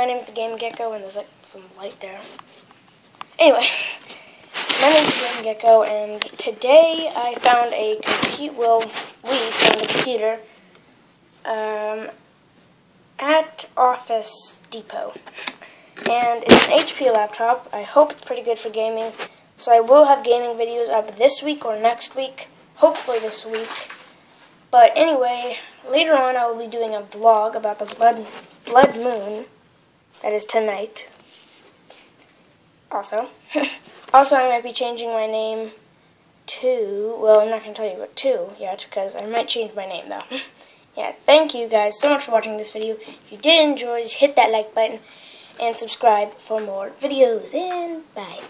My name's the Game Gecko, and there's like some light there. Anyway, my name's the Game Gecko, and today I found a compute. Well, we found a computer um, at Office Depot, and it's an HP laptop. I hope it's pretty good for gaming. So I will have gaming videos up this week or next week. Hopefully this week. But anyway, later on I will be doing a vlog about the blood blood moon. That is tonight. Also. also I might be changing my name to well I'm not gonna tell you what to yet because I might change my name though. yeah, thank you guys so much for watching this video. If you did enjoy, hit that like button and subscribe for more videos and bye.